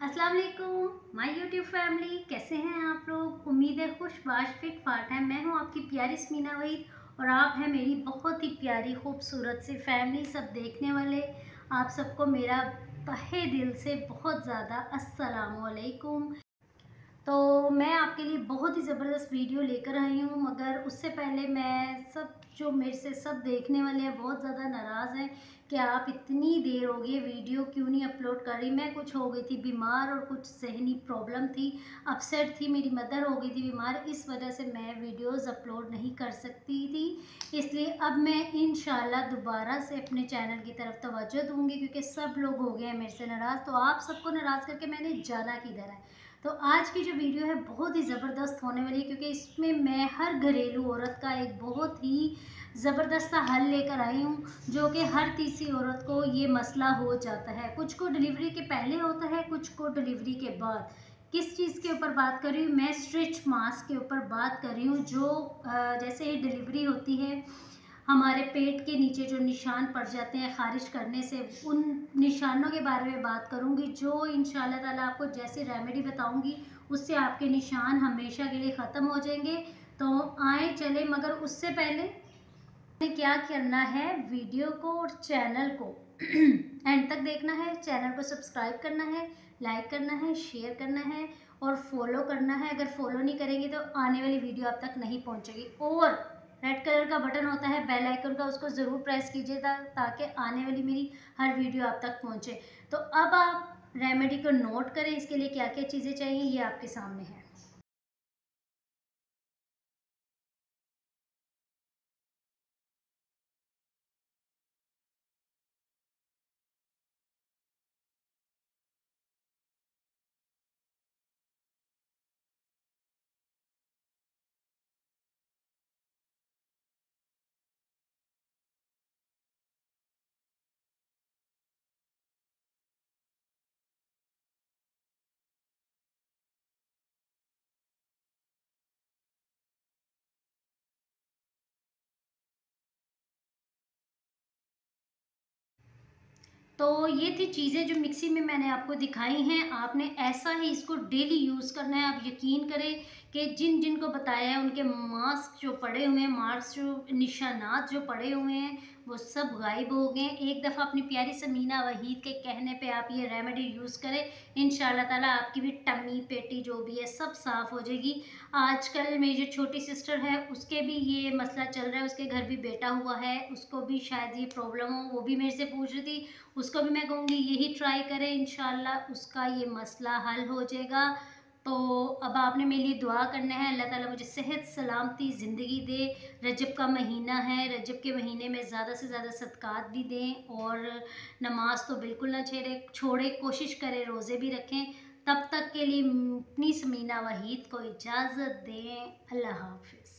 अस्सलाम वालेकुम my YouTube family, कैसे हैं आप लोग? उम्मीद है खुश, बाश, फिट, फाट है। मैं हूँ आपकी प्यारी स्मीना वहीद और आप हैं मेरी बहुत ही प्यारी, खूबसूरत सी फैमिली, सब देखने वाले। आप सबको मेरा तहे दिल से बहुत ज़्यादा अस्सलाम वालेकुम तो मैं आपके लिए बहुत ही ज़बरदस्त वीडियो लेकर आई हूँ, मगर उससे पहले मैं सब जो मेरे से सब देखने वाले हैं, बहुत ज़्यादा नाराज़ हैं कि आप इतनी देर हो गई वीडियो क्यों नहीं अपलोड कर रही? मैं कुछ हो गई थी बीमार और कुछ सहनी प्रॉब्लम थी, अपसेट थी, मेरी मदर हो गई थी बीमार, इस वजह से मैं वीडियोस अपलोड नहीं कर सकती थी। इसलिए अब मैं इन दोबारा से अपने चैनल की तरफ़ तवज्जो दूँगी क्योंकि सब लोग हो गए हैं मेरे से नाराज़ तो आप सबको नाराज़ करके मैंने जाना किधर है? तो आज की जो वीडियो है बहुत ही ज़बरदस्त होने वाली है क्योंकि इसमें मैं हर घरेलू औरत का एक बहुत ही ज़बरदस्त हल लेकर आई हूँ, जो कि हर तीसरी औरत को ये मसला हो जाता है। कुछ को डिलीवरी के पहले होता है, कुछ को डिलीवरी के बाद। किस चीज़ के ऊपर बात कर रही हूँ? मैं स्ट्रिच मास्क के ऊपर बात कर रही हूँ, जो जैसे ही डिलीवरी होती है, हमारे पेट के नीचे जो निशान पड़ जाते हैं ख़ारिज करने से, उन निशानों के बारे में बात करूँगी, जो इन ताला आपको जैसे रेमेडी बताऊँगी, उससे आपके निशान हमेशा के लिए ख़त्म हो जाएँगे। तो आए चले, मगर उससे पहले क्या करना है? वीडियो को और चैनल को। एंड तक देखना है, चैनल को सब्सक्राइब करना है, लाइक करना है, शेयर करना है और फॉलो करना है। अगर फॉलो नहीं करेंगे तो आने वाली वीडियो आप तक नहीं पहुंचेगी। और रेड कलर का बटन होता है, बेल आइकन का, उसको ज़रूर प्रेस कीजिएगा ताकि आने वाली मेरी हर वीडियो आप तक पहुँचे। तो अब आप रेमेडी को नोट करें, इसके लिए क्या क्या चीज़ें चाहिए, ये आपके सामने है। तो ये थी चीज़ें जो मिक्सी में मैंने आपको दिखाई हैं। आपने ऐसा ही इसको डेली यूज़ करना है। आप यकीन करें कि जिन जिन को बताया है, उनके मास्क जो पड़े हुए हैं मास्क जो निशानात जो पड़े हुए हैं, वो सब गायब हो गए एक दफ़ा अपनी प्यारी समीना वहीद के कहने पे आप ये रेमेडी यूज़ करें। इन ताला आपकी भी टमी पेटी जो भी है, सब साफ़ हो जाएगी। आजकल मेरी जो छोटी सिस्टर है, उसके भी ये मसला चल रहा है। उसके घर भी बेटा हुआ है। उसको भी शायद ये प्रॉब्लम हो, वो भी मेरे से पूछ रही थी। उसको भी मैं कहूँगी, यही ट्राई करें इन उसका ये मसला हल हो जाएगा। तो अब आपने मेरे लिए दुआ करना है, अल्लाह ताला मुझे सेहत, सलामती, ज़िंदगी दे। रजब का महीना है, रजब के महीने में ज़्यादा से ज़्यादा सदक़ात भी दें और नमाज़ तो बिल्कुल ना छेड़े, छोड़े, कोशिश करें, रोज़े भी रखें। तब तक के लिए अपनी समीना वहीद को इजाज़त दें। अल्लाह हाफिज़।